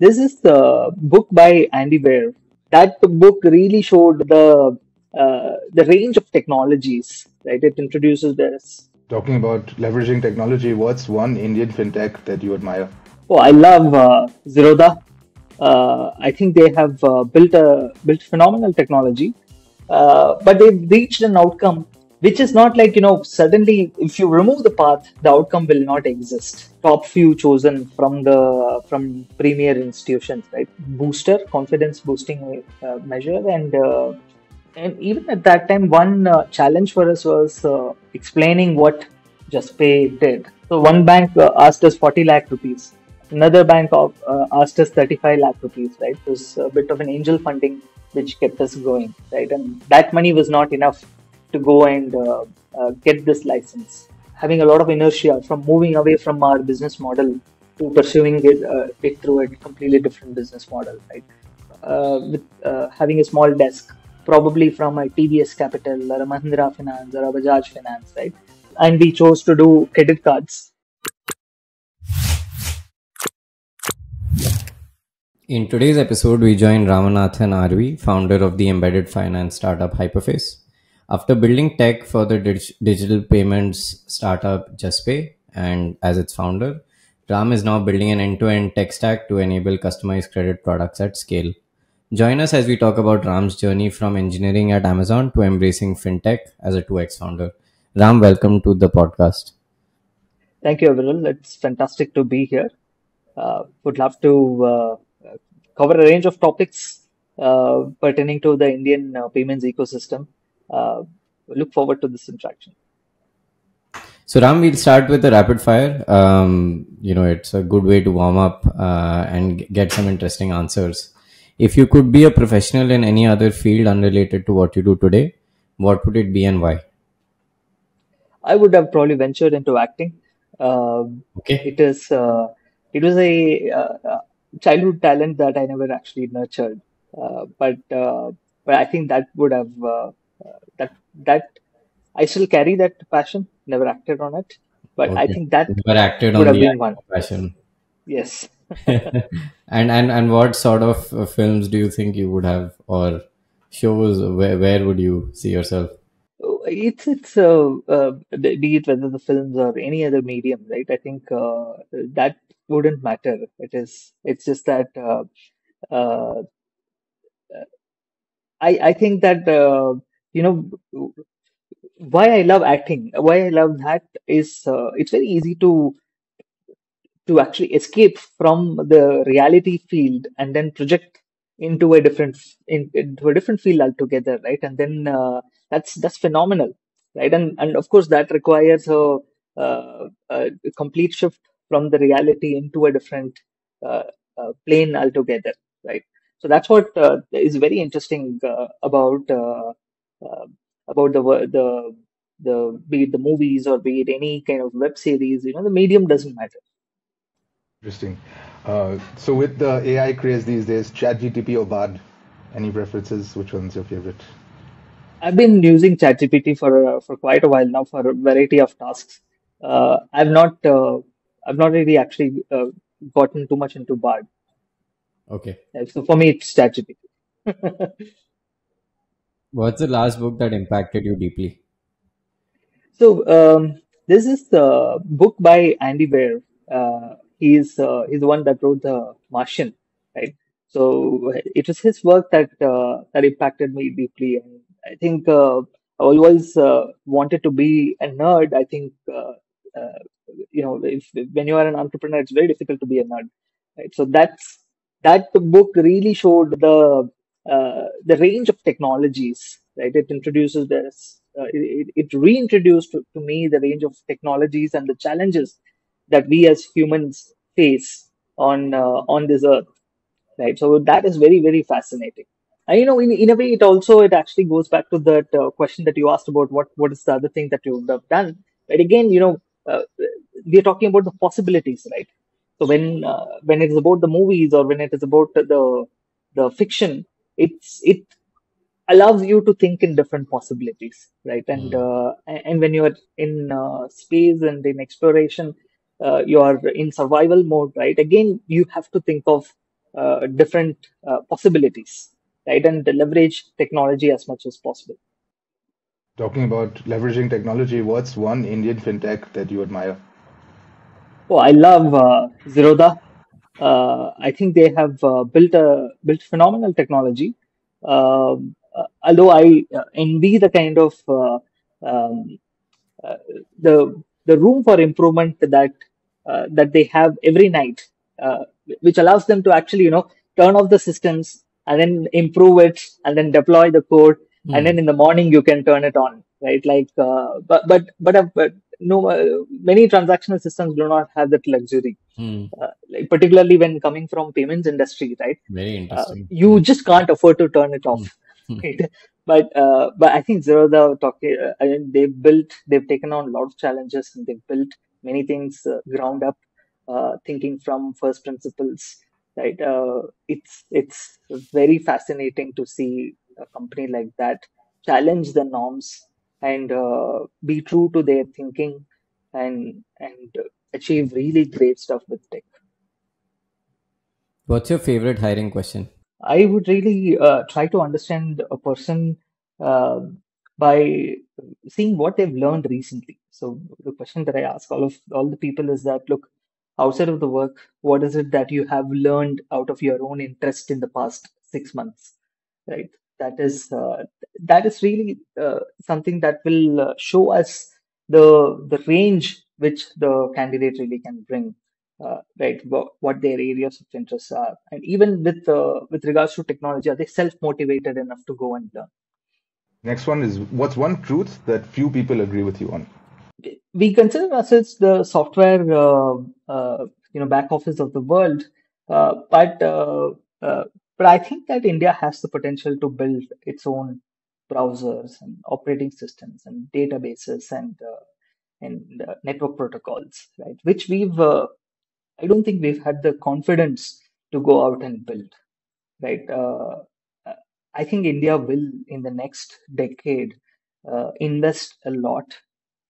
this is the book by Andy Weir. That book really showed the uh, the range of technologies. Right, it introduces this. Talking about leveraging technology, what's one Indian fintech that you admire? Oh, I love uh, Zerodha. Uh, I think they have uh, built a built phenomenal technology, uh, but they've reached an outcome which is not like you know suddenly if you remove the path the outcome will not exist. Top few chosen from the from premier institutions right? Booster confidence boosting uh, measure and uh, and even at that time one uh, challenge for us was uh, explaining what Juspay did. So one bank uh, asked us 40 lakh rupees. Another bank of, uh, asked us 35 lakh rupees right? It was a bit of an angel funding which kept us going right? And that money was not enough to go and uh, uh, get this license. Having a lot of inertia from moving away from our business model to pursuing it, uh, it through a completely different business model, right? with having a small desk, probably from a TBS Capital or a Mahindra Finance or a Bajaj Finance, right? And we chose to do credit cards. In today's episode, we join Ramanathan RV, founder of the embedded finance startup Hyperface. After building tech for the dig- digital payments startup Juspay and as its founder, Ram is now building an end to end tech stack to enable customized credit products at scale. Join us as we talk about Ram's journey from engineering at Amazon to embracing fintech as a 2x founder. Ram, welcome to the podcast. Thank you, Aviral. It's fantastic to be here. Uh, would love to uh, cover a range of topics uh, pertaining to the Indian uh, payments ecosystem look forward to this interaction. So Ram, we'll start with the rapid fire. Um, you know, it's a good way to warm up uh, and get some interesting answers. If you could be a professional in any other field unrelated to what you do today, what would it be and why? I would have probably ventured into acting. Uh, okay. It is. Uh, it was a uh, childhood talent that I never actually nurtured, uh, but uh, but I think that would have that that I still carry that passion. Never acted on it, but okay. I think that never acted on the one. passion. Yes. and and and what sort of uh, films do you think you would have or shows where where would you see yourself? It's it's uh, uh, be it whether the films or any other medium, right? I think uh, that wouldn't matter. It is it's just that uh, uh, I I think that uh, you know why I love acting, why I love that is uh, it's very easy to to actually escape from the reality field and then project into a different in, into a different field altogether, right? And then uh, that's that's phenomenal, right? And and of course that requires a, a complete shift from the reality into a different uh, uh, plane altogether, right? So that's what uh, is very interesting uh, about uh, about the the the be it the movies or be it any kind of web series. You know, the medium doesn't matter. Interesting. Uh, so with the AI craze these days, ChatGPT or Bard, any preferences? Which one's your favorite? I've been using ChatGPT for uh, for quite a while now for a variety of tasks. Uh, I've not uh, I've not really actually uh, gotten too much into Bard. Okay. So for me, it's ChatGPT. What's the last book that impacted you deeply? So um, this is the book by Andy Weir. Uh, he's uh, he's the one that wrote the Martian, right? So it was his work that uh, that impacted me deeply, and I think uh, I always uh, wanted to be a nerd. I think uh, uh, you know, if, when you are an entrepreneur, it's very difficult to be a nerd, right? So that's that book really showed the uh, the range of technologies. Right, it introduces this. Uh, it, it reintroduced to, to me the range of technologies and the challenges that we as humans face on uh, on this earth. Right, so that is very very fascinating. And you know, in, in a way, it also it actually goes back to that uh, question that you asked about what what is the other thing that you would have done. But again, you know, we are talking about the possibilities, right? So when uh, when it is about the movies or when it is about the the fiction, it's it allows you to think in different possibilities, right? And mm. uh, and when you are in uh, space and in exploration, uh, you are in survival mode, right? Again, you have to think of uh, different uh, possibilities, right? And leverage technology as much as possible. Talking about leveraging technology, what's one Indian fintech that you admire? Oh, I love uh, Zerodha. Uh, I think they have uh, built a built phenomenal technology. Um, uh, although I envy the kind of uh, um, uh, the the room for improvement that uh, that they have every night, uh, which allows them to actually you know turn off the systems and then improve it and then deploy the code and Hmm. then in the morning you can turn it on, right? Like, uh, but but but, uh, but no, uh, many transactional systems do not have that luxury Hmm. uh, like particularly when coming from payments industry, right? Very Uh, interesting. you just can't afford to turn it Hmm. off, Hmm. right? But uh, but I think Zerodha talking, uh, I mean, they've built, they've taken on a lot of challenges and they've built many things uh, ground up, uh, thinking from first principles, right? Uh, it's it's very fascinating to see a company like that challenge the norms and uh, be true to their thinking and and achieve really great stuff with tech. What's your favorite hiring question? I would really uh, try to understand a person uh, by seeing what they've learned recently. So the question that I ask all of all the people is that, look, outside of the work, what is it that you have learned out of your own interest in the past six months, right? That is uh, that is really uh, something that will uh, show us the the range which the candidate really can bring uh, right what, their areas of interest are and even with uh, with regards to technology are they self motivated enough to go and learn Next one is what's one truth that few people agree with you on? we consider ourselves the software uh, uh, you know back office of the world uh, but uh, uh, but I think that India has the potential to build its own browsers and operating systems and databases and uh, and uh, network protocols right which we've uh, I don't think we've had the confidence to go out and build right? Uh, I think India will, in the next decade, uh, invest a lot,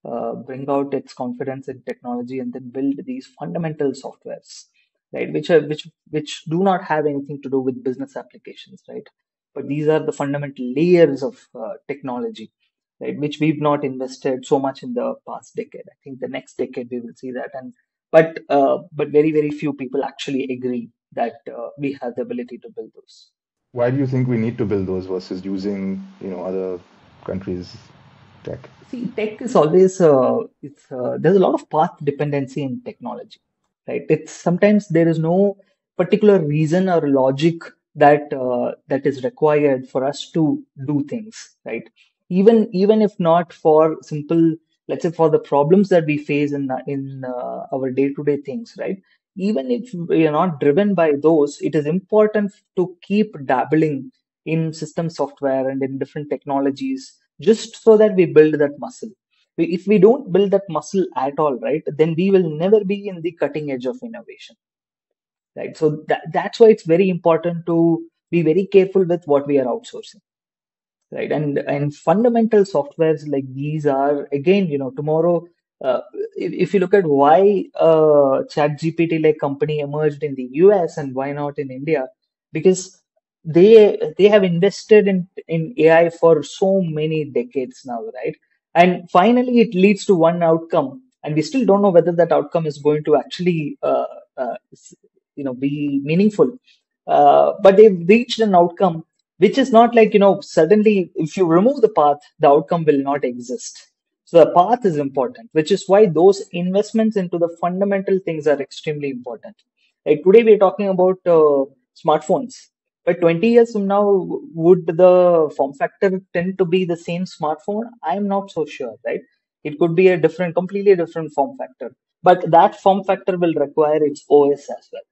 uh, bring out its confidence in technology, and then build these fundamental softwares, right? Which are which which do not have anything to do with business applications, right? But these are the fundamental layers of uh, technology, right? Which we've not invested so much in the past decade. I think the next decade we will see that, and but uh, but very very few people actually agree that uh, we have the ability to build those. Why do you think we need to build those versus using, you know, other countries' tech? See, tech is always uh, it's uh, there's a lot of path dependency in technology, right? It's sometimes there is no particular reason or logic that uh, that is required for us to do things, right? Even even if not for simple, let's say for the problems that we face in in uh, our day-to-day things, right? Even if we are not driven by those, it is important to keep dabbling in system software and in different technologies just so that we build that muscle. If we don't build that muscle at all, right, then we will never be in the cutting edge of innovation, right? So that, that's why it's very important to be very careful with what we are outsourcing, right? And and fundamental softwares like these are again, you know, tomorrow. Uh, if, if you look at why uh, ChatGPT like company emerged in the US and why not in India, because they they have invested in in AI for so many decades now, right? And finally, it leads to one outcome, and we still don't know whether that outcome is going to actually, uh, uh, you know, be meaningful. Uh, but they've reached an outcome which is not like you know suddenly if you remove the path, the outcome will not exist. So the path is important, which is why those investments into the fundamental things are extremely important. Like today, we're talking about uh, smartphones but 20 years from now, would the form factor tend to be the same smartphone? I'm not so sure, right? It could be a different, completely different form factor. But that form factor will require its OS as well,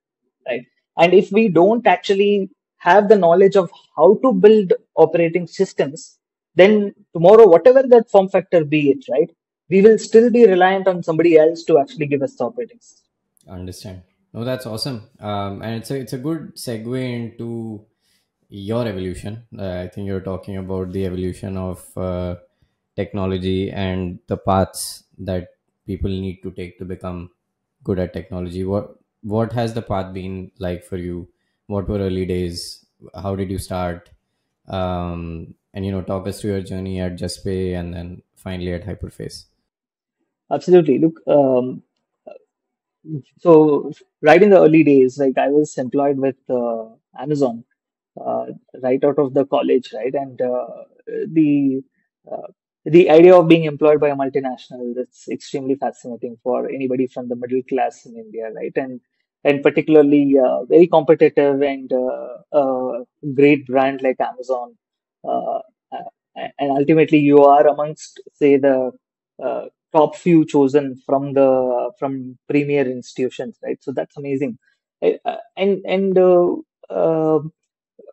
right? And if we don't actually have the knowledge of how to build operating systems, then tomorrow, whatever that form factor be it, right? We will still be reliant on somebody else to actually give us the operating system. Understand. No, that's awesome. Um, and it's a it's a good segue into your evolution. Uh, I think you're talking about the evolution of uh, technology and the paths that people need to take to become good at technology. What what has the path been like for you? what were early days? How did you start? Um, and you know, talk us through your journey at Juspay and then finally at Hyperface. Absolutely. Look, um, so right in the early days, like I was employed with uh, Amazon uh, right out of the college, right? And uh, the uh, the idea of being employed by a multinational that's extremely fascinating for anybody from the middle class in India, right? And and particularly uh, very competitive and uh, great brand like Amazon. Uh, and ultimately, you are amongst say the uh, top few chosen from the from premier institutions, right? So that's amazing. And and uh, uh,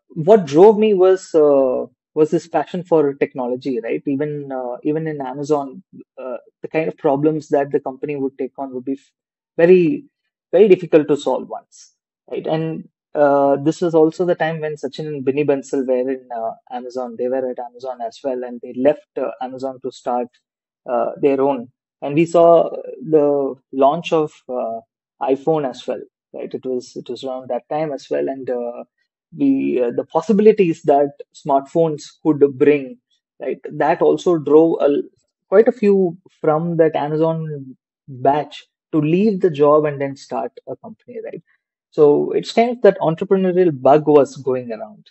what drove me was uh, was this passion for technology, right? Even uh, even in Amazon, uh, the kind of problems that the company would take on would be very very difficult to solve once, right? And uh, this was also the time when Sachin and Binny Bansal were in uh, Amazon. They were at Amazon as well, and they left uh, Amazon to start uh, their own. And we saw the launch of uh, iPhone as well, right? It was it was around that time as well, and uh, the uh, the possibilities that smartphones could bring right that also drove a, quite a few from that amazon batch to leave the job and then start a company right so it's kind of that entrepreneurial bug was going around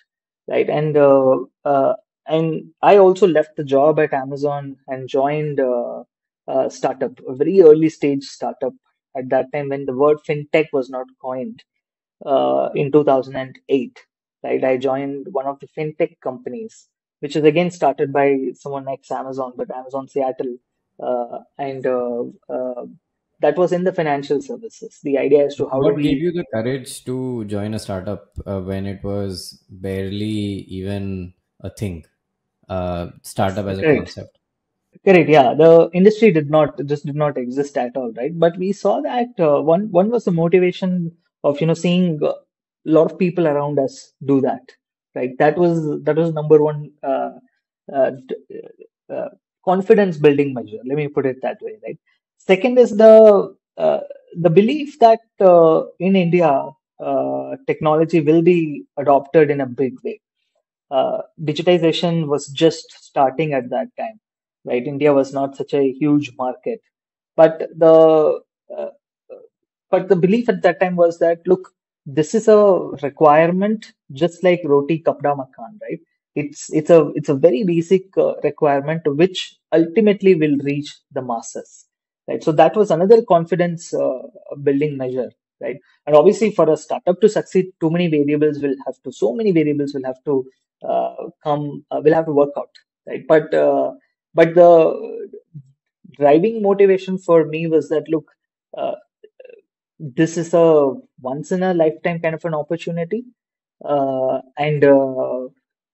right and uh, uh, and i also left the job at amazon and joined uh, a startup a very early stage startup at that time when the word fintech was not coined uh, in 2008 right i joined one of the fintech companies which is again started by someone like amazon but amazon seattle uh, and uh, uh, that was in the financial services the idea is to how do What gave we you the courage to join a startup uh, when it was barely even a thing? Uh, startup as a correct concept. correct yeah the industry did not just did not exist at all right but we saw that uh, one one was the motivation of you know seeing a lot of people around us do that right that was that was number one uh, uh, uh, confidence building measure. Let me put it that way, right? Second is the uh, the belief that uh, in India uh, technology will be adopted in a big way. Uh, digitization was just starting at that time, right? India was not such a huge market, but the uh, but the belief at that time was that, look, this is a requirement, just like roti kapda makan, right? It's it's a it's a very basic uh, requirement which ultimately will reach the masses, right? So that was another confidence uh, building measure, right? And obviously, for a startup to succeed, too many variables will have to, so many variables will have to come, uh, will have to work out, right? But uh, but the driving motivation for me was that, look. Uh, this is a once in a lifetime kind of an opportunity uh, and uh,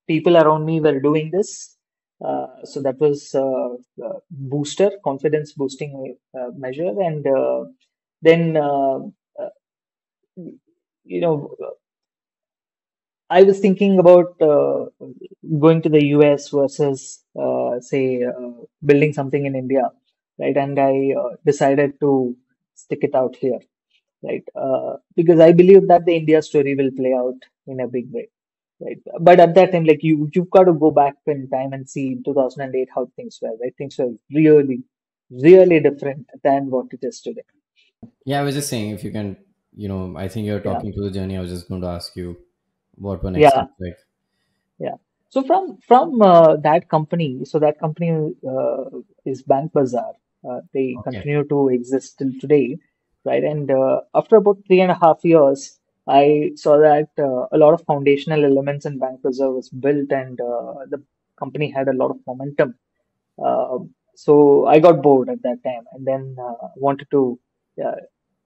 people around me were doing this uh, so that was uh, uh, booster confidence boosting uh, measure and uh, then uh, uh, you know i was thinking about uh, going to the us versus uh, say uh, building something in india right and i uh, decided to stick it out here right? Uh, because I believe that the India story will play out in a big way, right? But at that time, like you, you've got to go back in time and see in 2008 how things were, right? Things were really, really different than what it is today. Yeah, I was just saying if you can, you know, I think you're Yeah, talking to the journey. I was just going to ask you what next yeah, like. yeah. So from from uh, that company, so that company uh, is BankBazaar. Uh, they Okay. continue to exist till today, right? And uh, after about three and a half years, I saw that uh, a lot of foundational elements in BankBazaar was built, and uh, the company had a lot of momentum. So I got bored at that time, and then uh, wanted to uh,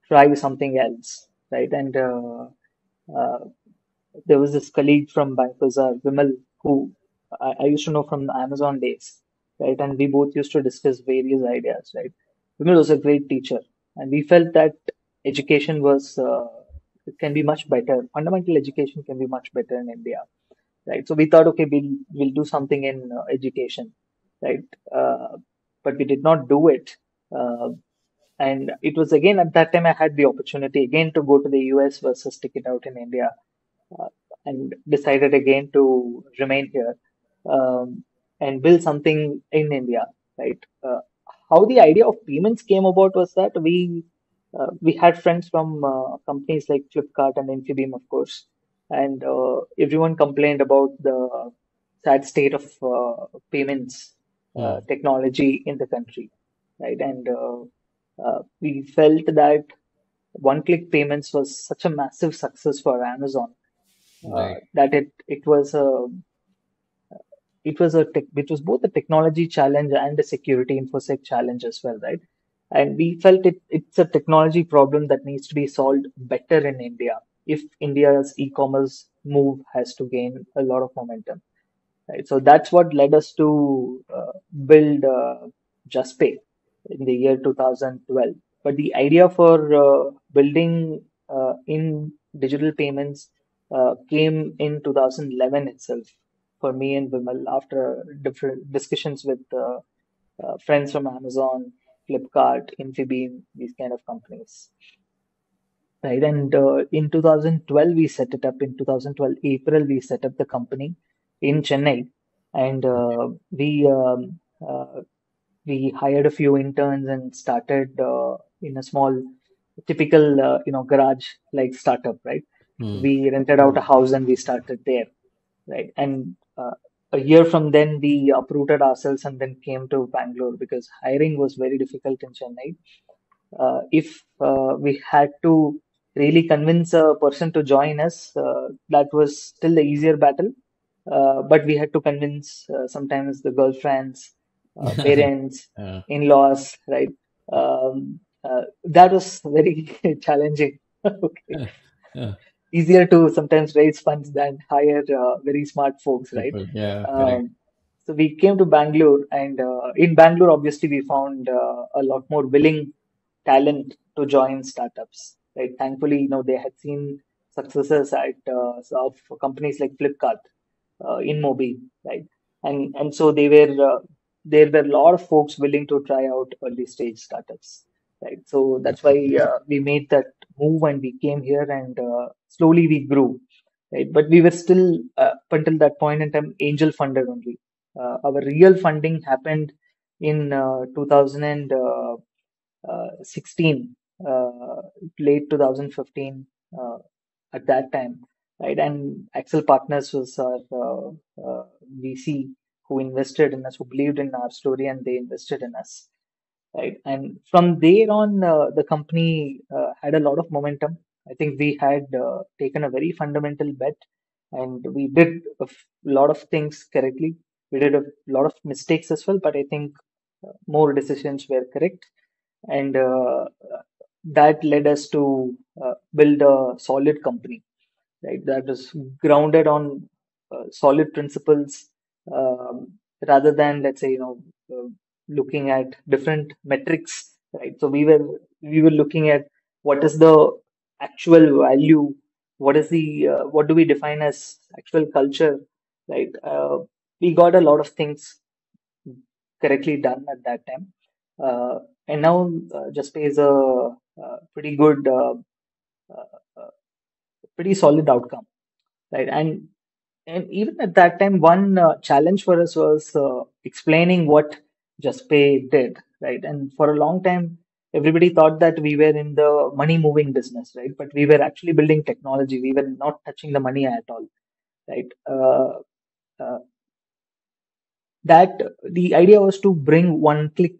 try something else, right? And uh, uh, there was this colleague from BankBazaar, Vimal, who I, I used to know from the Amazon days, right? And we both used to discuss various ideas, right? Vimal was a great teacher, and we felt that education was uh, can be much better. Fundamental education can be much better in India, right? So we thought, okay, we'll we'll do something in uh, education, right? Uh, but we did not do it. Uh, and it was again at that time I had the opportunity again to go to the US versus stick it out in India and decided again to remain here um, and build something in India, right? Uh, how the idea of payments came about was that we uh, we had friends from uh, companies like Flipkart and Infibeam, of course, and uh, everyone complained about the sad state of uh, payments uh, Hmm. technology in the country, right? And uh, uh, we felt that one-click payments was such a massive success for Amazon uh, Right. that it it was a it was a tech, it was both a technology challenge and a security infosec challenge as well, right? And we felt it it's a technology problem that needs to be solved better in India if India's e-commerce move has to gain a lot of momentum, right? So that's what led us to uh, build uh, Juspay in the year 2012. But the idea for uh, building uh, in digital payments uh, came in 2011 itself for me and Vimal after different discussions with uh, uh, friends from Amazon, Flipkart, Infibeam, these kind of companies. Right. And uh, in 2012, we set it up. In 2012, April, we set up the company in Chennai. And uh, we um, we hired a few interns and started in a small, typical, you know, garage like startup, right? Hmm. We rented out a house and we started there, right? And uh, a year from then, we uprooted ourselves and then came to Bangalore because hiring was very difficult in Chennai uh, if uh, we had to really convince a person to join us, uh, that was still the easier battle. Uh, but we had to convince uh, sometimes the girlfriends, uh, parents, Uh, in-laws, right? Um, uh, that was very challenging. Okay. uh, Easier to sometimes raise funds than hire uh, very smart folks, right? people. Yeah. Um, so we came to Bangalore, and uh, in Bangalore, obviously, we found uh, a lot more willing talent to join startups. Right? Thankfully, you know, they had seen successes at uh, of companies like Flipkart uh, InMobi, right? And and so they were uh, there were a lot of folks willing to try out early stage startups, right? So that's why uh, we made that move and we came here and uh, slowly we grew, right? But we were still uh, up until that point in time angel funded only. Uh, our real funding happened in uh, 2016, uh, late 2015, uh, at that time, right? And Accel Partners was our uh, uh, VC who invested in us, who believed in our story, and they invested in us right? And from there on, uh, the company uh, had a lot of momentum. I think we had uh, taken a very fundamental bet, and we did a lot of things correctly. We did a lot of mistakes as well, but I think uh, more decisions were correct, and uh, that led us to uh, build a solid company right? That is grounded on solid principles um, rather than, let's say, you know, looking at different metrics, right? So we were we were looking at what is the actual value, what is the uh, what do we define as actual culture, right? Uh, we got a lot of things correctly done at that time, uh, and now uh, Juspay is a, uh pretty good, uh, uh, uh, pretty solid outcome right? And and even at that time, one challenge for us was explaining what Juspay did, right? And for a long time, everybody thought that we were in the money moving business, right? But we were actually building technology. We were not touching the money at all, right? Uh, uh, that the idea was to bring one click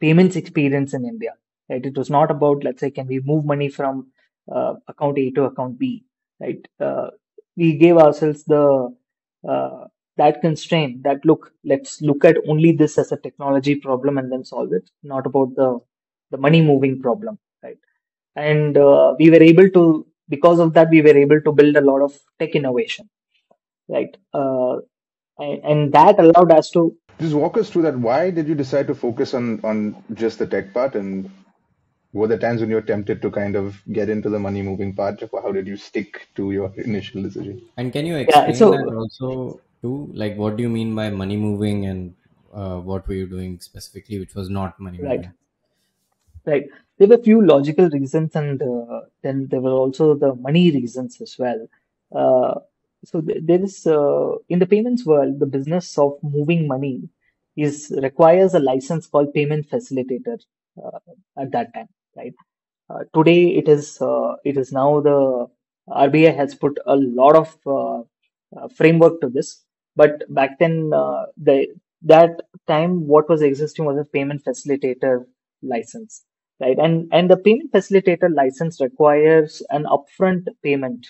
payments experience in India. Right? It was not about let's say can we move money from uh, account A to account B. Right? Uh, we gave ourselves the uh, that constraint that look let's look at only this as a technology problem and then solve it, not about the the money moving problem. Right? And uh, we were able to because of that we were able to build a lot of tech innovation. Right? Uh, and, and that allowed us to Just walk us through that. Why did you decide to focus on on just the tech part, and were there times when you were tempted to kind of get into the money moving part? or How did you stick to your initial decision? And can you yeah. explain that also too? Like, what do you mean by money moving, and uh, what were you doing specifically, which was not money right. moving? Right. There were few logical reasons, and uh, then there were also the money reasons as well. Uh, so th- there is uh, in the payments world, the business of moving money is requires a license called payment facilitator uh, at that time, right? Uh, today it is uh, it is now the RBI has put a lot of uh, uh, framework to this, but back then uh, the that time what was existing was a payment facilitator license, right? And and the payment facilitator license requires an upfront payment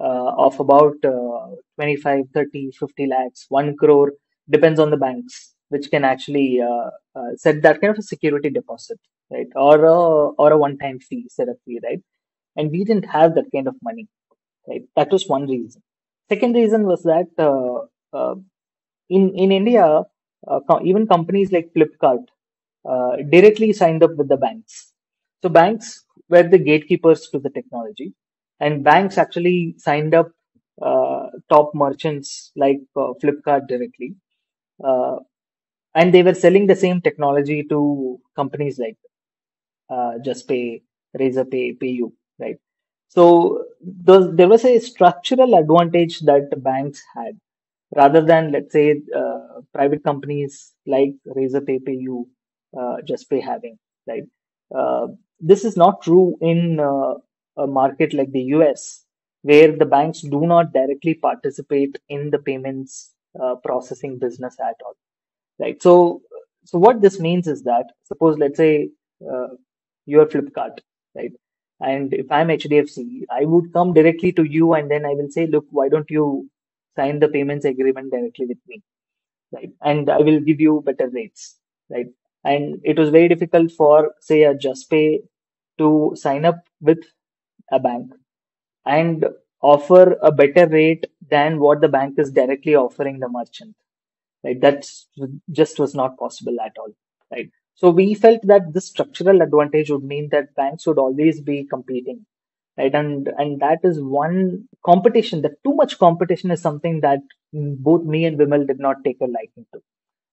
uh, of about uh, 25, 30, 50 lakhs, 1 crore, depends on the banks, which can actually uh, uh, set that kind of a security deposit, right? Or a, or a one-time fee, setup fee, right? And we didn't have that kind of money, right? That was one reason. Second reason was that uh, in in India, uh, even companies like Flipkart uh, directly signed up with the banks. So banks were the gatekeepers to the technology, and banks actually signed up uh, top merchants like uh, Flipkart directly, uh, and they were selling the same technology to companies like uh, Juspay, Razorpay, PayU, right? So those, there was a structural advantage that the banks had rather than let's say uh, private companies like Razorpay, you uh, Juspay having, right? Uh, this is not true in uh, a market like the US, where the banks do not directly participate in the payments uh, processing business at all right? So, so what this means is that suppose let's say uh, you're Flipkart, right? And if I'm HDFC, I would come directly to you and then I will say, look, why don't you sign the payments agreement directly with me, right? And I will give you better rates, right? And it was very difficult for say a Juspay to sign up with a bank and offer a better rate than what the bank is directly offering the merchant right that just was not possible at all right so we felt that this structural advantage would mean that banks would always be competing right? And and that is one competition that too much competition is something that both me and vimal did not take a liking to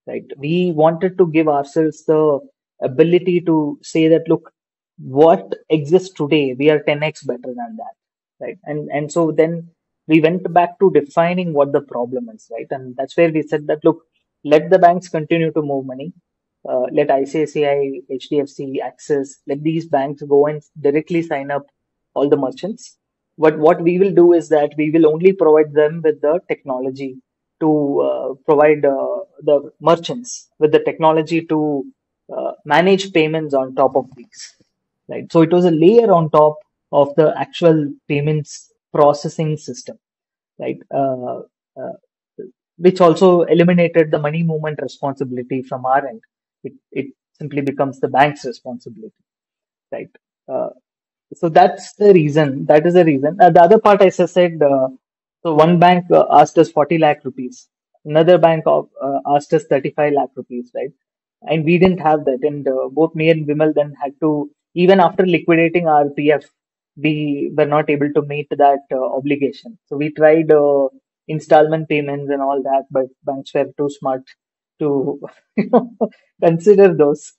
right? We wanted to give ourselves the ability to say that look what exists today we are 10x better than that right? And and so then we went back to defining what the problem is right? And that's where we said that look let the banks continue to move money. Uh, let icici hdfc Axis let these banks go and directly sign up all the merchants but what we will do is that we will only provide them with the technology to uh, provide uh, the merchants with the technology to uh, manage payments on top of these right? So it was a layer on top of the actual payments processing system, right? Uh, uh, which also eliminated the money movement responsibility from our end. It, it simply becomes the bank's responsibility, right? Uh, so that's the reason. That is the reason. Uh, the other part, as I said, uh, so one bank uh, asked us 40 lakh rupees. Another bank of, uh, asked us 35 lakh rupees, right? And we didn't have that. And uh, both me and Vimal then had to, even after liquidating our PF, we were not able to meet that uh, obligation. So we tried uh, installment payments and all that, but banks were too smart to consider those.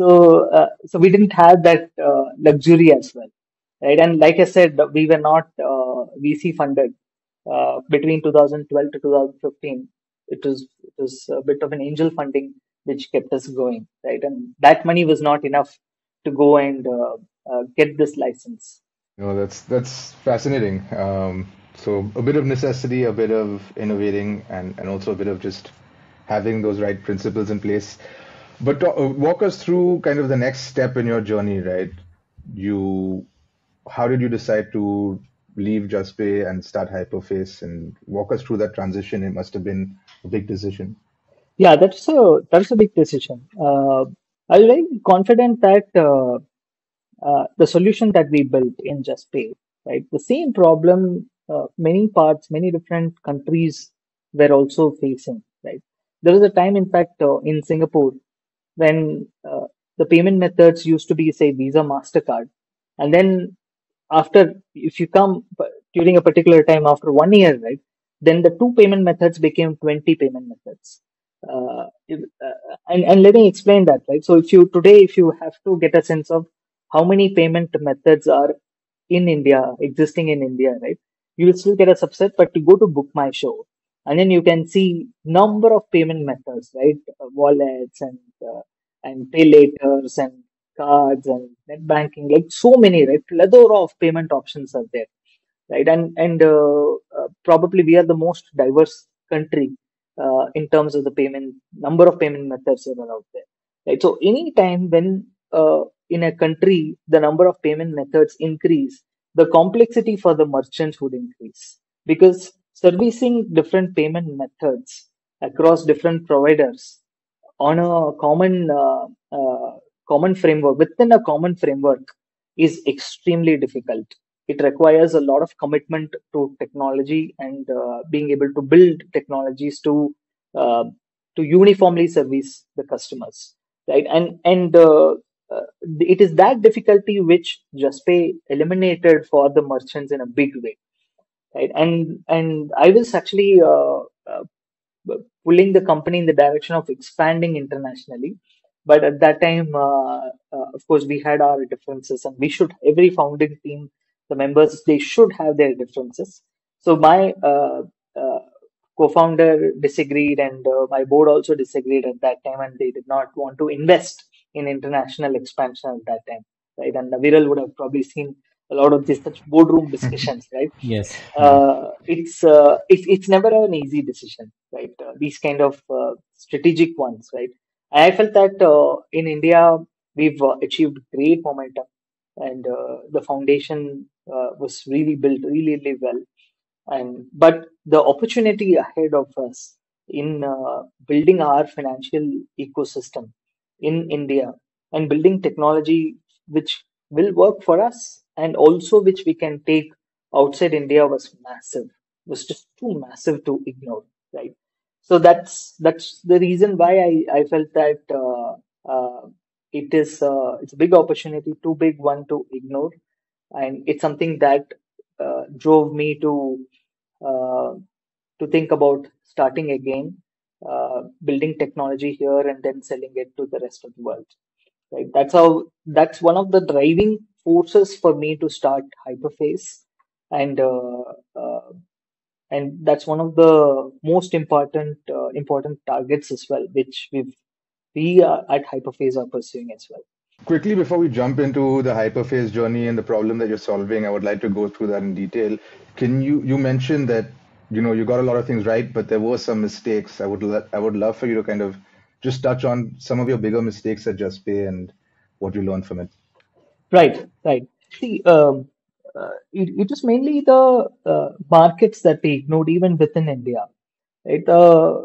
So, uh, so we didn't have that uh, luxury as well right? And like I said, we were not uh, VC funded uh, between 2012 to 2015. It was it was a bit of an angel funding which kept us going, right? And that money was not enough to go and uh, get this license. No, that's that's fascinating. Um, so a bit of necessity, a bit of innovating, and and also a bit of just having those right principles in place. But walk us through kind of the next step in your journey, right? You, how did you decide to leave Juspay and start Hyperface, and walk us through that transition? It must have been a big decision. Yeah, that's a that's a big decision. Uh, I was very confident that uh, uh, the solution that we built in Juspay, right, the same problem uh, many parts, many different countries were also facing, right. There was a time, in fact, uh, in Singapore when uh, the payment methods used to be, say, Visa, Mastercard, and then after if you come during a particular time after one year right then the two payment methods became 20 payment methods uh, uh, and, and let me explain that right so if you today if you have to get a sense of how many payment methods are in india existing in india right you will still get a subset, but you go to Book My Show, and then you can see number of payment methods, right? Uh, wallets and uh, and pay laters and cards and net banking, like so many, right? Plethora of payment options are there, right? And and uh, uh, probably we are the most diverse country uh, in terms of the payment number of payment methods that are out there, right? So anytime when uh, in a country the number of payment methods increase, the complexity for the merchants would increase because servicing different payment methods across different providers on a common uh, uh, common framework within a common framework is extremely difficult. It requires a lot of commitment to technology and uh, being able to build technologies to uh, to uniformly service the customers right? And and uh, uh, it is that difficulty which Juspay eliminated for the merchants in a big way right? And and i was actually uh, uh, pulling the company in the direction of expanding internationally but at that time uh, uh, of course we had our differences and we should every founding team the members they should have their differences so my uh, uh, co-founder disagreed and uh, my board also disagreed at that time and they did not want to invest in international expansion at that time right and Viral would have probably seen a lot of these such boardroom discussions right Yes. uh, it's uh, it's it's never an easy decision, right? Uh, these kind of uh, strategic ones, right? I felt that uh, in India we've uh, achieved great momentum, and uh, the foundation uh, was really built really really well. And but the opportunity ahead of us in uh, building our financial ecosystem in India and building technology which will work for us and also which we can take outside India was massive, was just too massive to ignore, right? So that's that's the reason why I, I felt that uh, uh, it is uh, it's a big opportunity, too big one to ignore, and it's something that drove me to uh, to think about starting again, uh, building technology here and then selling it to the rest of the world. Right? That's how that's one of the driving forces for me to start Hyperface, and uh, uh, and that's one of the most important uh, important targets as well, which we've we uh, at Hyperface are pursuing as well. Quickly, before we jump into the Hyperface journey and the problem that you're solving, I would like to go through that in detail. Can you you mentioned that you know you got a lot of things right, but there were some mistakes. I would I would love for you to kind of just touch on some of your bigger mistakes at Juspay and what you learned from it. Right, right. See, um, it, it was mainly the uh, markets that we ignored even within India. Right, uh,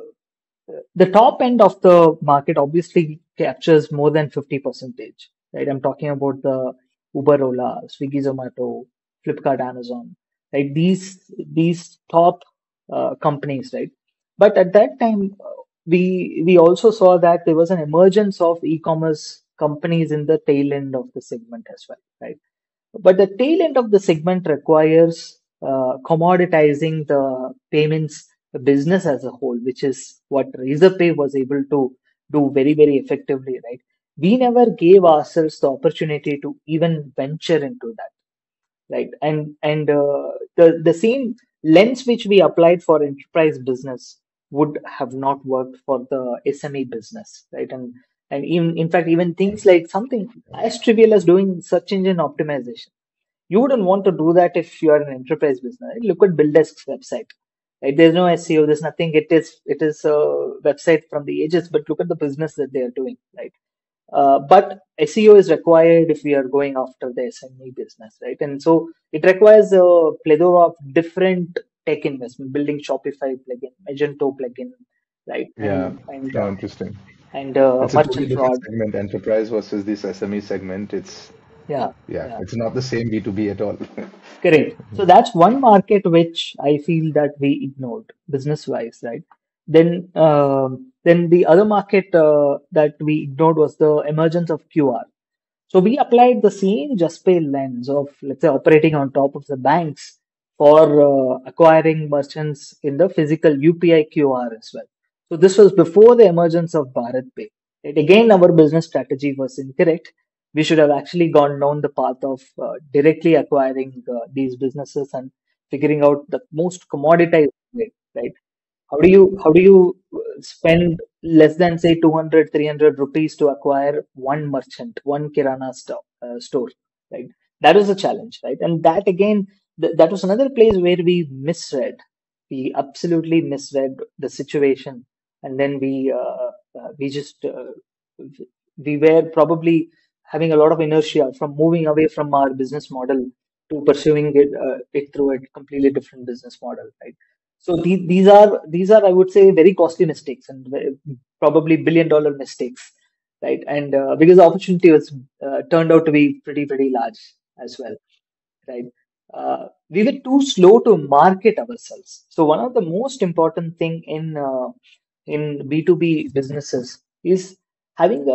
the top end of the market obviously captures more than 50 percentage right? I'm talking about the uber ola swiggy zomato flipkart amazon right? These these top uh, companies right? But at that time uh, we we also saw that there was an emergence of e-commerce companies in the tail end of the segment as well right but the tail end of the segment requires uh, commoditizing the payments business as a whole, which is what Razorpay was able to do very, very effectively, right? We never gave ourselves the opportunity to even venture into that, right? And and uh, the the same lens which we applied for enterprise business would have not worked for the SME business, right? And and even in fact, even things like something as trivial as doing search engine optimization you wouldn't want to do that if you are an enterprise business. Right? Look at BillDesk's website. Right? There's no SEO. There's nothing. It is it is a website from the ages. But look at the business that they are doing. Right. Uh, but SEO is required if we are going after the SME business, right? And so it requires a plethora of different tech investment, building Shopify plugin, Magento plugin, right? Yeah, And and no, uh, interesting. And uh, It's merchant fraud. segment, enterprise versus this SME segment. It's Yeah, yeah, yeah. it's not the same B2B at all. Correct. So that's one market which I feel that we ignored business wise, right? Then, um, then the other market uh, that we ignored was the emergence of QR. So we applied the same Juspay lens of, let's say, operating on top of the banks for uh, acquiring merchants in the physical UPI QR as well. So this was before the emergence of BharatPe. Right? Again, our business strategy was incorrect. We should have actually gone down the path of uh, directly acquiring uh, these businesses and figuring out the most commoditized way, right? How do you how do you uh, spend less than say 200 300 rupees to acquire one merchant, one kirana store, uh, store, right? That was a challenge, right? And that again, th- that was another place where we misread. We absolutely misread the situation, and then we uh, uh, we just uh, we were probably having a lot of inertia from moving away from our business model to pursuing it, uh, it through a completely different business model, right? So these these are these are I would say very costly mistakes and probably billion dollar mistakes, right? And uh, because the opportunity was uh, turned out to be pretty pretty large as well, right? We were too slow to market ourselves. So one of the most important thing in in B2B businesses is having a,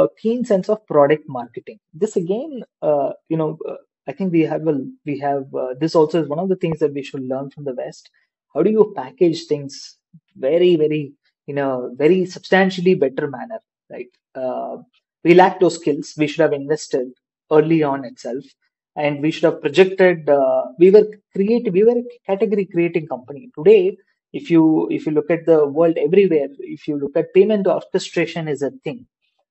a keen sense of product marketing. This again, uh, you know, uh, I think we have a, we have uh, this also is one of the things that we should learn from the West. How do you package things very, very in a very substantially better manner, right? Uh, we lack those skills. We should have invested early on itself, and we should have projected. Uh, we were creative. We were a category creating company. Today, if you if you look at the world everywhere, if you look at payment orchestration is a thing,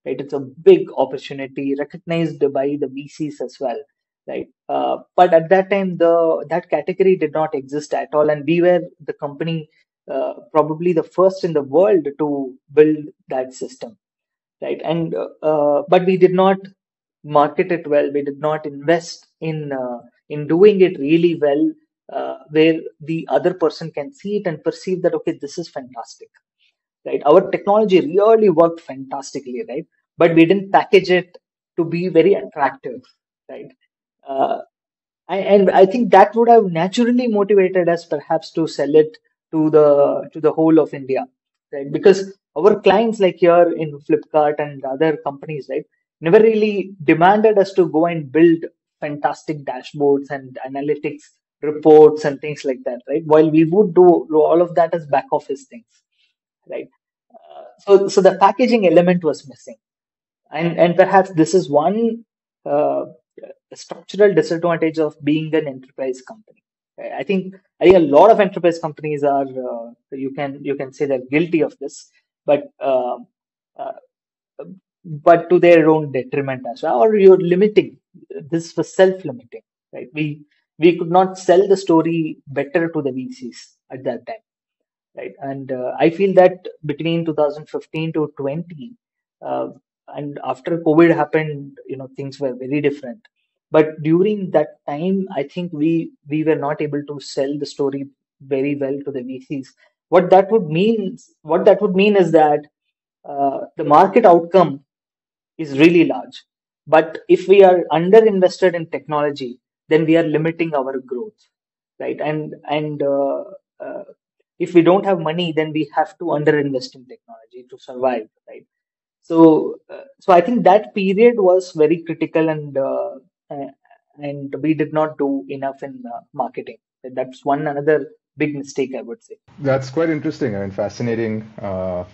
right? It's a big opportunity recognized by the VCs as well, right? Uh, but at that time, the that category did not exist at all, and we were the company uh, probably the first in the world to build that system, right? And uh, but we did not market it well. We did not invest in uh, in doing it really well, uh, where the other person can see it and perceive that okay, this is fantastic, right? Our technology really worked fantastically, right? But we didn't package it to be very attractive, right? Uh, and I think that would have naturally motivated us perhaps to sell it to the to the whole of India, right? Because our clients like here in Flipkart and other companies, right, never really demanded us to go and build fantastic dashboards and analytics reports and things like that, right? While we would do all of that as back office things, right? Uh, so so the packaging element was missing and and perhaps this is one uh, structural disadvantage of being an enterprise company. I think I think a lot of enterprise companies are uh, you can you can say they're guilty of this, but uh, uh, but to their own detriment as well. Or you're limiting. This was self-limiting, right? We we could not sell the story better to the VCs at that time right? And uh, I feel that between 2015 to 20, uh, and after COVID happened, you know, things were very different. But during that time, I think we we were not able to sell the story very well to the VCs. What that would mean, what that would mean is that uh, the market outcome is really large. But if we are underinvested in technology, then we are limiting our growth, right? And and uh, uh, if we don't have money, then we have to underinvest in technology to survive, right? So, uh, so I think that period was very critical, and uh, and we did not do enough in uh, marketing. That's one another big mistake, I would say. That's quite interesting. I mean, fascinating. Uh,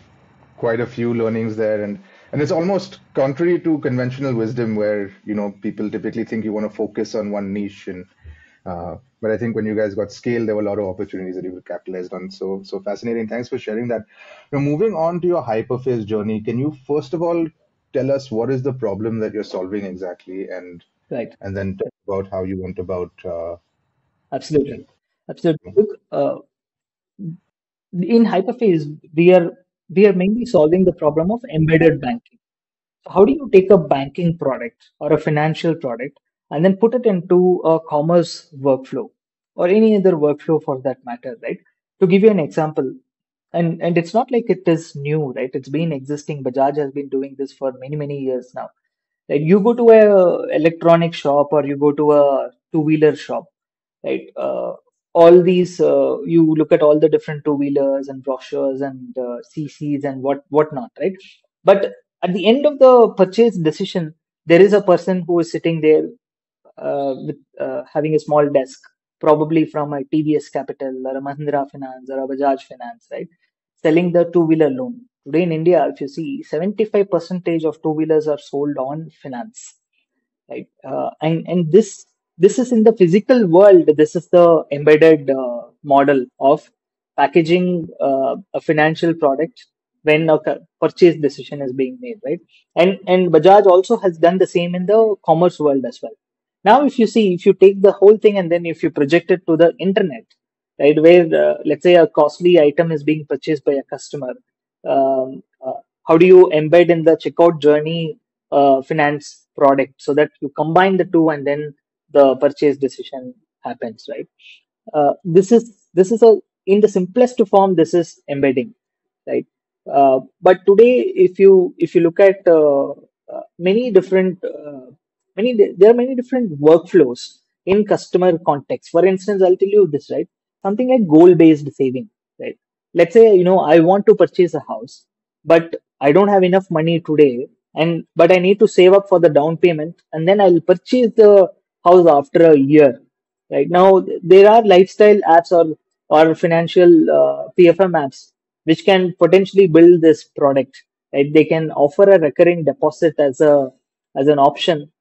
quite a few learnings there, and and it's almost contrary to conventional wisdom, where you know people typically think you want to focus on one niche, and uh, but I think when you guys got scale, there were a lot of opportunities that you capitalized on. So so fascinating. Thanks for sharing that. Now, moving on to your hyperface journey, can you first of all tell us what is the problem that you're solving exactly, and Right. and then talk about how you went about. Uh, Absolutely. Absolutely. Look, uh, in Hyperface, we are we are mainly solving the problem of embedded banking. So how do you take a banking product or a financial product and then put it into a commerce workflow or any other workflow for that matter, right? To give you an example, and and it's not like it is new, right? It's been existing. Bajaj has been doing this for many many years now. Like you go to a electronic shop or you go to a two wheeler shop right? Uh, all these, uh, you look at all the different two wheelers and brochures and uh, CCs and what whatnot, right? But at the end of the purchase decision, there is a person who is sitting there uh, with uh, having a small desk, probably from a TVS Capital or a Mahindra Finance or a Bajaj Finance, right? Selling the two wheeler loan. Today in India, if you see, 75 percentage of two wheelers are sold on finance, right? Uh, and and this this is in the physical world. This is the embedded uh, model of packaging uh, a financial product when a purchase decision is being made, right? And and Bajaj also has done the same in the commerce world as well. Now, if you see, if you take the whole thing and then if you project it to the internet, right, where uh, let's say a costly item is being purchased by a customer, um, uh, how do you embed in the checkout journey uh, finance product so that you combine the two and then the purchase decision happens, right? Uh, this is this is a in the simplest form. This is embedding, right? Uh, but today, if you if you look at uh, uh, many different uh, many there are many different workflows in customer context. For instance, I'll tell you this, right? Something like goal based saving, right? Let's say you know I want to purchase a house, but I don't have enough money today, and but I need to save up for the down payment, and then I'll purchase the house after a year. Right now there are lifestyle apps or or financial uh, pfm apps which can potentially build this product. Right? They can offer a recurring deposit as a as an option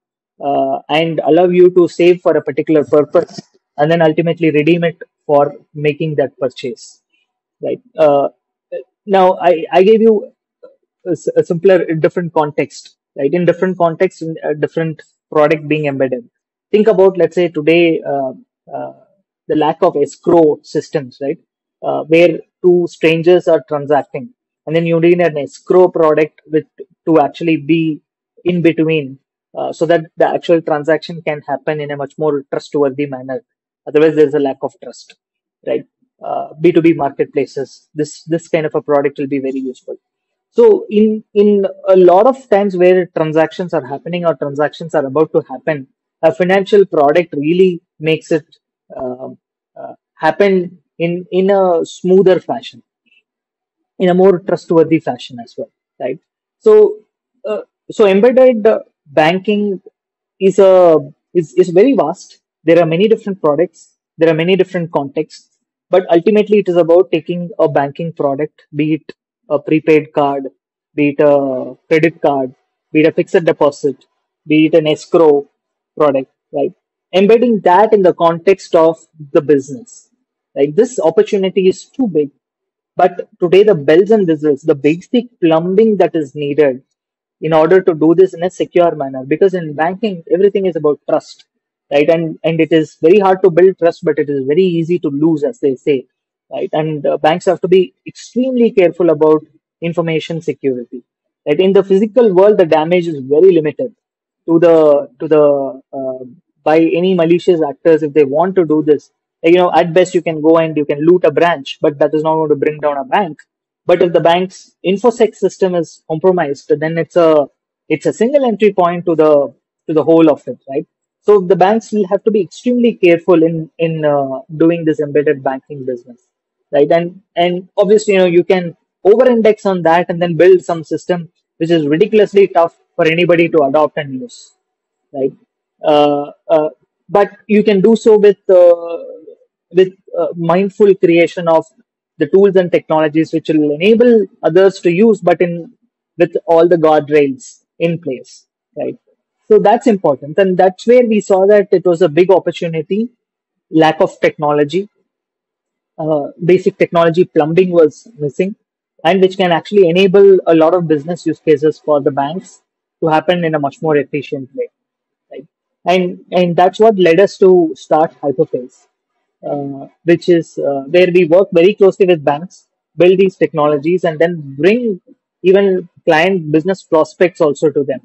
uh, and allow you to save for a particular purpose and then ultimately redeem it for making that purchase. Right? Uh, now i i gave you a simpler different context. Right? In different context in different product being embedded think about let's say today uh, uh, the lack of escrow systems right? Uh, where two strangers are transacting and then you need an escrow product with to actually be in between uh, so that the actual transaction can happen in a much more trustworthy manner. Otherwise there's a lack of trust right? Uh, b2b marketplaces this this kind of a product will be very useful. So in in a lot of times where transactions are happening or transactions are about to happen, a financial product really makes it um uh, happen in in a smoother fashion in a more trustworthy fashion as well, right? So, uh, so embedded uh, banking is a is, is very vast. There are many different products. There are many different contexts, but ultimately it is about taking a banking product, be it a prepaid card, be it a credit card, be it a fixed deposit, be it an escrow product, right? Embedding that in the context of the business, right? This opportunity is too big but today, the bells and whistles, the basic plumbing that is needed in order to do this in a secure manner, because in banking, everything is about trust, right? And and it is very hard to build trust, but it is very easy to lose, as they say, right? And uh, banks have to be extremely careful about information security, right? In the physical world, the damage is very limited to the to the uh, by any malicious actors if they want to do this. You know at best you can go and you can loot a branch but that is not going to bring down a bank. But if the bank's infosec system is compromised then it's a it's a single entry point to the to the whole of it right? So the banks will have to be extremely careful in in uh, doing this embedded banking business right? And and obviously you know you can over index on that and then build some system which is ridiculously tough for anybody to adopt and use right? Uh, uh, but you can do so with uh, with uh, mindful creation of the tools and technologies which will enable others to use but in with all the guardrails in place right? So that's important. And that's where we saw that it was a big opportunity lack of technology. Uh, basic technology plumbing was missing and which can actually enable a lot of business use cases for the banks to happen in a much more efficient way right and and that's what led us to start hyperface uh, which is uh, where we work very closely with banks build these technologies and then bring even client business prospects also to them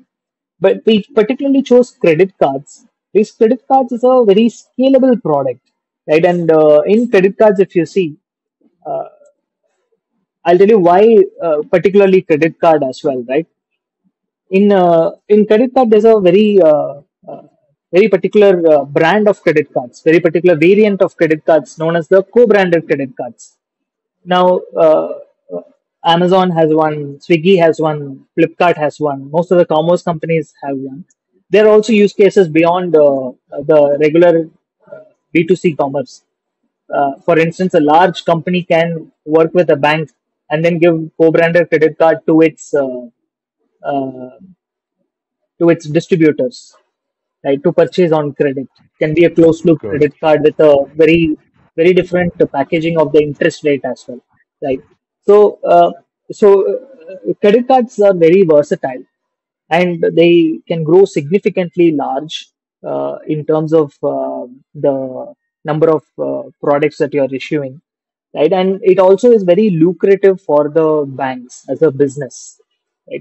but we particularly chose credit cards. These credit cards is a very scalable product, right? And uh, in credit cards, if you see, uh, I'll tell you why, uh, particularly credit card as well, right? In uh, in credit card, there's a very uh, uh, very particular uh, brand of credit cards, very particular variant of credit cards known as the co-branded credit cards. Now, uh, uh, Amazon has one, Swiggy has one, Flipkart has one. Most of the commerce companies have one. There are also use cases beyond the regular uh, B2C commerce. For instance, a large company can work with a bank and then give co-branded credit card to its to its distributors right? To purchase on credit can be a closed loop Correct. credit card with a very very different packaging of the interest rate as well, right? So uh, so uh, credit cards are very versatile and they can grow significantly large uh, in terms of uh, the number of uh, products that you are issuing right and it also is very lucrative for the banks as a business?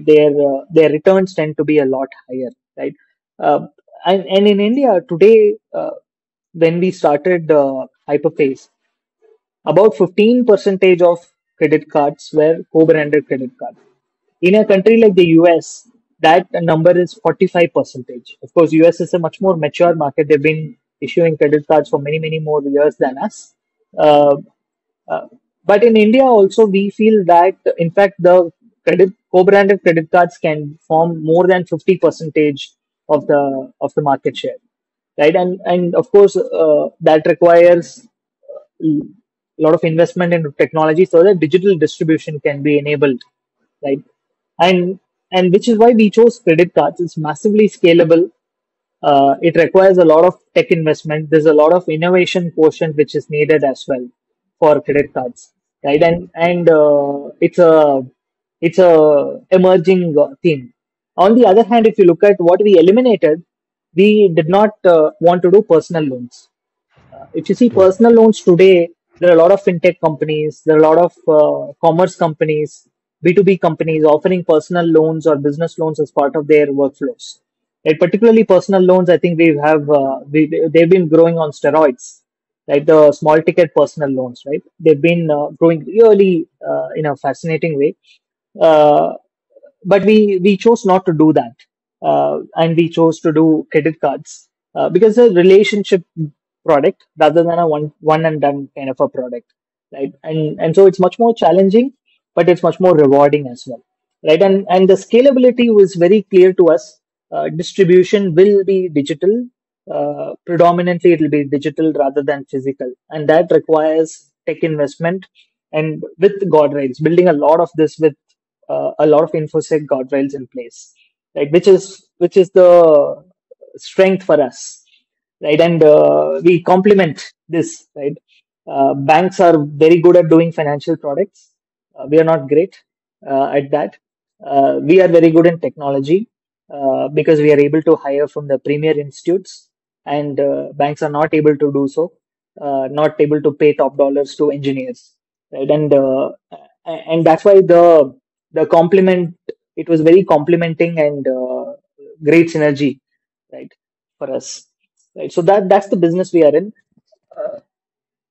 Their uh, their returns tend to be a lot higher right uh, and, and in india today uh, when we started uh, hyperface about 15 percentage of credit cards were co-branded credit cards in a country like the US, that number is 45 percentage. Of course, US is a much more mature market. They've been issuing credit cards for many, many more years than us. Uh, uh, but in India also, we feel that in fact the credit co-branded credit cards can form more than 50 percentage of the of the market share, right? And and of course uh, that requires a lot of investment in technology so that digital distribution can be enabled right? And and which is why we chose credit cards. It's massively scalable. Uh, it requires a lot of tech investment. There's a lot of innovation quotient which is needed as well for credit cards, right? And and uh, it's a it's a emerging uh, theme. On the other hand, if you look at what we eliminated, we did not uh, want to do personal loans. Uh, if you see personal loans today, there are a lot of fintech companies, there are a lot of uh, commerce companies, B2B companies offering personal loans or business loans as part of their workflows. Right, particularly personal loans, I think we have uh, we, they've been growing on steroids. Right, the small ticket personal loans. Right, they've been uh, growing really in a fascinating way. Uh, but we we chose not to do that. Uh, and we chose to do credit cards uh, because a relationship product rather than a one one and done kind of a product right? And and so it's much more challenging but it's much more rewarding as well right? And and the scalability was very clear to us. Distribution will be digital. Uh, predominantly it will be digital rather than physical. And that requires tech investment and with guardrails building a lot of this with uh, a lot of infosec guardrails in place right which is which is the strength for us right and uh, we complement this right. Uh, banks are very good at doing financial products. Uh, we are not great uh, at that. Uh, we are very good in technology because we are able to hire from the premier institutes and banks are not able to do so not able to pay top dollars to engineers right and and that's why the the complement it was very complementing and uh, great synergy right for us right? So that that's the business we are in. Uh,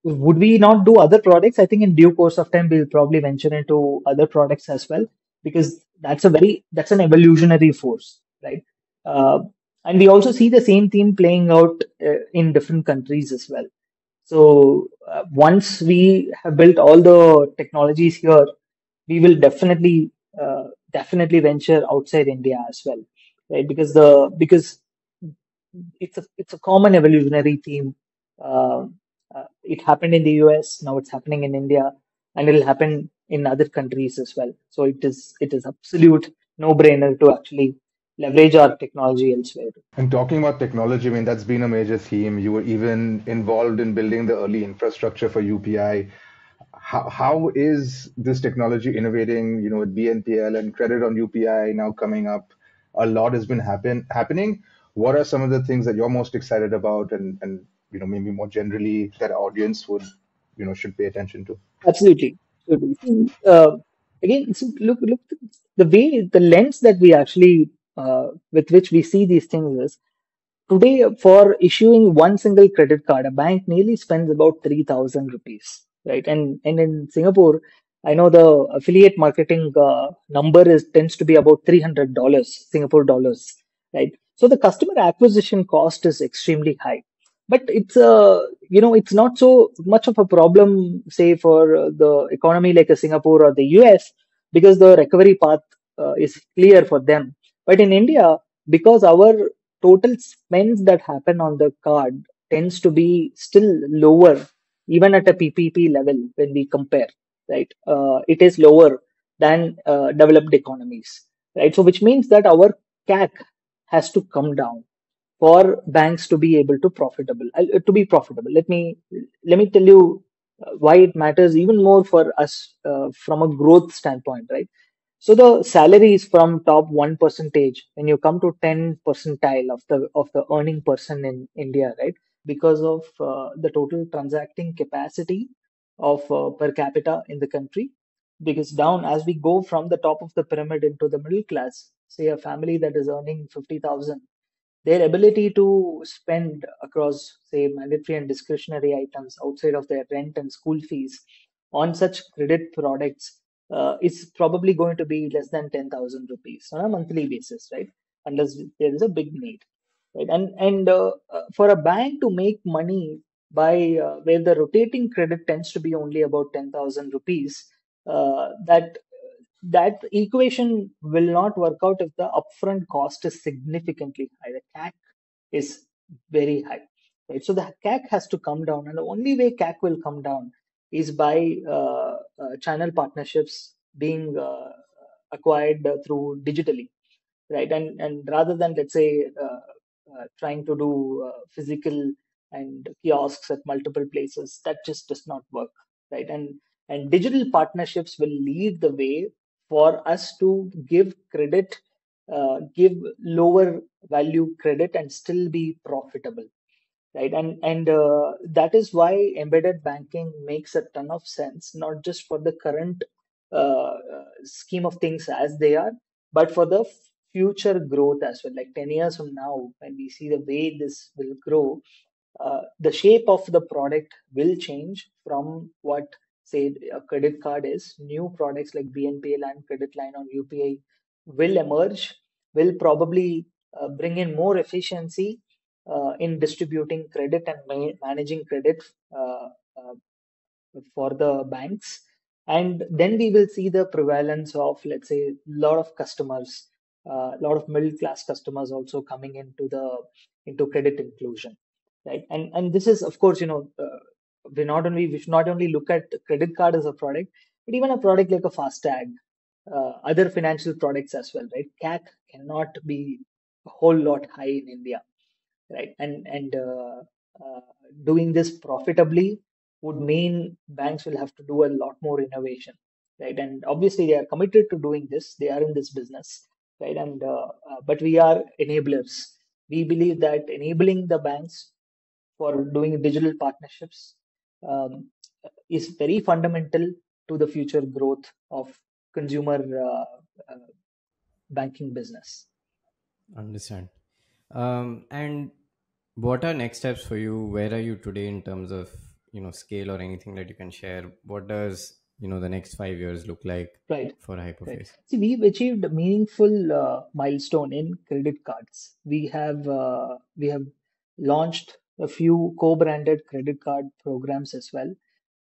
would we not do other products? I think in due course of time we'll probably venture into other products as well because that's a very that's an evolutionary force right? Uh, and we also see the same theme playing out uh, in different countries as well. So uh, once we have built all the technologies here we will definitely uh, definitely venture outside India as well, right? Because the because it's a it's a common evolutionary theme. Uh, uh, it happened in the US, now it's happening in India, and it'll happen in other countries as well. So it is it is absolute no brainer to actually leverage our technology elsewhere. And talking about technology, I mean, that's been a major theme. You were even involved in building the early infrastructure for UPI. How, how is this technology innovating, you know, with BNPL and credit on UPI now coming up? A lot has been happen, happening. What are some of the things that you're most excited about and, and, you know, maybe more generally that audience would, you know, should pay attention to? Absolutely. Uh, again, look, look, the way, the lens that we actually, uh, with which we see these things is today for issuing one single credit card, a bank nearly spends about 3,000 rupees, right? And, and in Singapore, I know the affiliate marketing uh, number is tends to be about $300 Singapore dollars, right? So the customer acquisition cost is extremely high but it's uh, you know it's not so much of a problem say for uh, the economy like a singapore or the us because the recovery path uh, is clear for them but in india because our total spends that happen on the card tends to be still lower even at a ppp level when we compare right uh, it is lower than uh, developed economies right so which means that our cac has to come down for banks to be able to profitable uh, to be profitable. Let me let me tell you uh, why it matters even more for us uh, from a growth standpoint, right? So the salaries from top one percentage when you come to ten percentile of the of the earning person in India, right? Because of uh, the total transacting capacity of uh, per capita in the country. Because down as we go from the top of the pyramid into the middle class, say a family that is earning fifty thousand their ability to spend across, say, mandatory and discretionary items outside of their rent and school fees on such credit products uh, is probably going to be less than 10,000 rupees on a monthly basis, right? Unless there is a big need, right? And and uh, uh, for a bank to make money by uh, where the rotating credit tends to be only about 10,000 rupees, uh, that that equation will not work out if the upfront cost is significantly high. The CAC is very high, right? So the CAC has to come down, and the only way CAC will come down is by uh, uh, channel partnerships being acquired through digitally, right? And and rather than let's say uh, trying to do uh, physical and kiosks at multiple places, that just does not work, right? And and digital partnerships will lead the way for us to give credit, uh, give lower value credit, and still be profitable right and and uh, that is why embedded banking makes a ton of sense not just for the current uh, uh, scheme of things as they are but for the future growth as well. Like 10 years from now when we see the way this will grow uh, the shape of the product will change from what say a credit card is. New products like bnpl and credit line on upi will emerge will probably uh, bring in more efficiency uh, in distributing credit and ma- managing credit uh, uh, for the banks. And then we will see the prevalence of let's say a lot of customers a lot of middle class customers also coming into the into credit inclusion right and and this is of course you know uh, we not only we should not only look at credit card as a product but even a product like a fastag uh, other financial products as well right cac cannot be a whole lot high in india right? And and uh, uh, doing this profitably would mean banks will have to do a lot more innovation, right? And obviously they are committed to doing this. They are in this business, right? And uh, uh, but we are enablers. We believe that enabling the banks for doing digital partnerships um, is very fundamental to the future growth of consumer uh, uh, banking business. Understand. Um, and what are next steps for you? Where are you today in terms of you know scale or anything that you can share? What does you know the next five years look like Right. for Right. Hyperface? See, we've achieved a meaningful uh, milestone in credit cards. We have uh, we have launched a few co-branded credit card programs as well.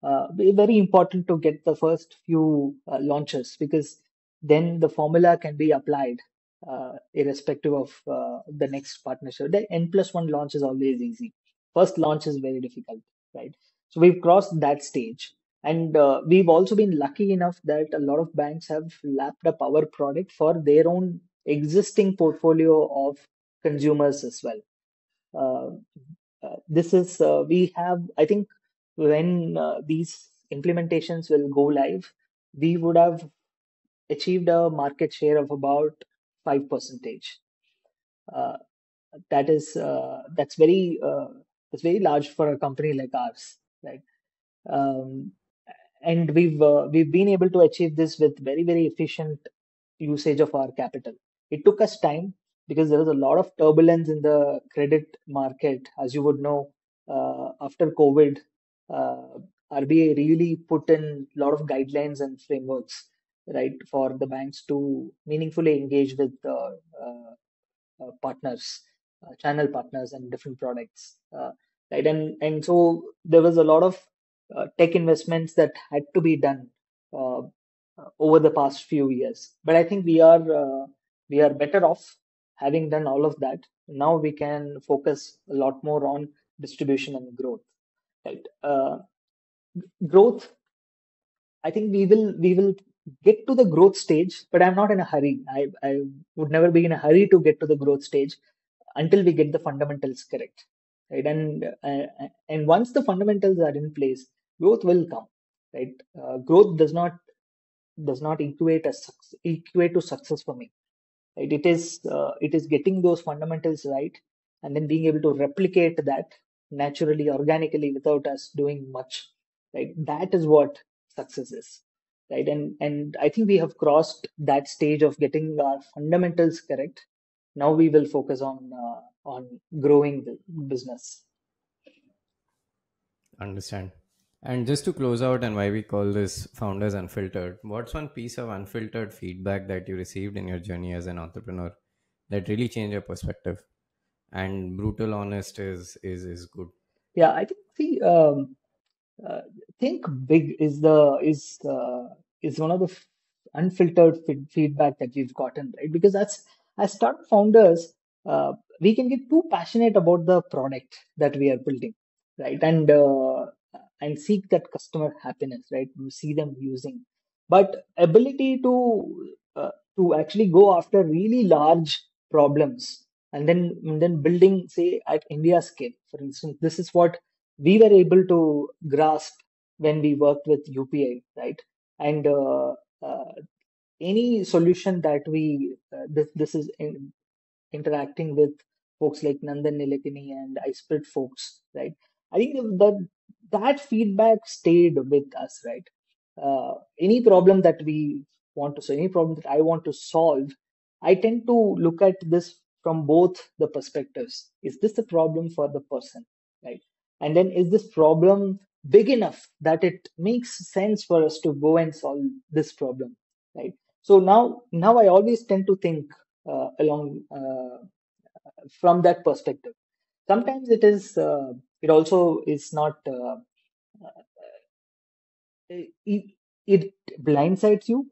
Uh, very important to get the first few uh, launches because then the formula can be applied uh, irrespective of uh, the next partnership. The N plus one launch is always easy. First launch is very difficult, right? So we've crossed that stage. And uh, we've also been lucky enough that a lot of banks have lapped up our product for their own existing portfolio of consumers as well. Uh, uh, this is, uh, we have, I think, when uh, these implementations will go live, we would have achieved a market share of about 5 percentage. Uh, that is, uh, that's very, that's very large for a company like ours, right? Um, and we've uh, we've been able to achieve this with very very efficient usage of our capital it took us time because there was a lot of turbulence in the credit market as you would know uh, after covid uh, RBI really put in a lot of guidelines and frameworks right for the banks to meaningfully engage with uh, uh, partners, uh, channel partners, and different products. Right, and and so there was a lot of tech investments that had to be done uh, uh, over the past few years. But I think we are uh, we are better off having done all of that. Now we can focus a lot more on distribution and growth. Right, uh, growth. I think we will we will get to the growth stage, but I'm not in a hurry. I I would never be in a hurry to get to the growth stage until we get the fundamentals correct, right? And uh, and once the fundamentals are in place, growth will come, right? Uh, growth does not does not equate as equate to success for me. Right? It is uh, it is getting those fundamentals right, and then being able to replicate that naturally, organically, without us doing much. Right? That is what success is. Right? And and I think we have crossed that stage of getting our fundamentals correct. Now we will focus on uh, on growing the business. Understand. And just to close out, and why we call this Founders Unfiltered, what's one piece of unfiltered feedback that you received in your journey as an entrepreneur that really changed your perspective? And brutal honest is is is good. Yeah, I think see, um, uh, think big is the is is one of the unfiltered feed- feedback that we've gotten, right? Because that's as startup founders, uh, we can get too passionate about the product that we are building, right? And uh, and seek that customer happiness, right? You see them using, but ability to uh, to actually go after really large problems and then and then building, say, at India scale, for instance, this is what we were able to grasp when we worked with UPI, right? And uh, uh, any solution that we uh, this this is in, interacting with folks like Nandan Nilekani and iSPIRT folks, right? I think that that feedback stayed with us, right? Uh, any problem that we want to solve, any problem that I want to solve, I tend to look at this from both the perspectives. Is this a problem for the person, right? And then is this problem big enough that it makes sense for us to go and solve this problem, right? So now, now I always tend to think uh, along uh, from that perspective. Sometimes it is, uh, it also is not. Uh, it, it blindsides you.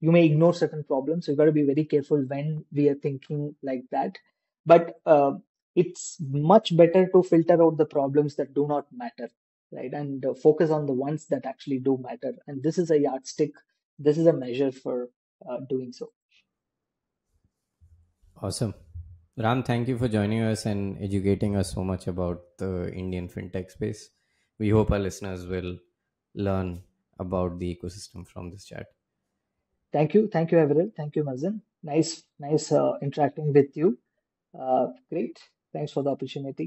You may ignore certain problems. So you got to be very careful when we are thinking like that. But uh, it's much better to filter out the problems that do not matter right? And uh, focus on the ones that actually do matter. And this is a yardstick. This is a measure for uh, doing so. Awesome. Ram, thank you for joining us and educating us so much about the Indian fintech space. We hope our listeners will learn about the ecosystem from this chat. thank you thank you Aviral. thank you Mazin. nice nice uh, interacting with you uh, great thanks for the opportunity